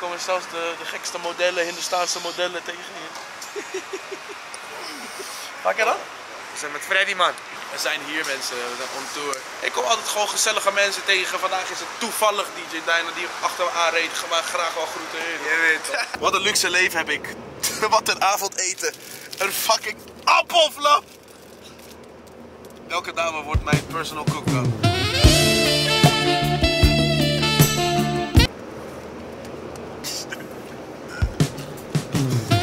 komen zelfs de, de gekste modellen, Hindustaanse modellen tegen je. Maak je dat? We zijn met Freddy, man. We zijn hier mensen, we zijn on tour. Ik kom altijd gewoon gezellige mensen tegen. Vandaag is het toevallig DJ Dyna die achter me aanreed. Maar graag wel groeten. Je weet. Wat een luxe leven heb ik. Wat een avondeten. Een fucking appelflap. Elke dame wordt mijn personal cook wel. Mm-hmm.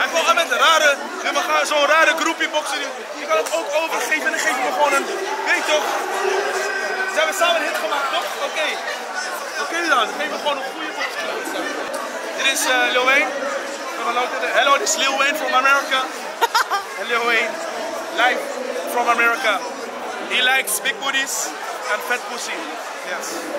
Hij komt met een rare, we gaan zo'n rare groepje boksen. Je kan het ook overgeven en dan geef je me gewoon een, weet toch? Ze hebben samen een hit gemaakt, toch? Oké. Oké dan, geef me gewoon een goede box. Dit is uh, Lil Wayne. Hello, this is Lil Wayne from America. and Lil Wayne, live from America. He likes big booties and fat pussy. Yes.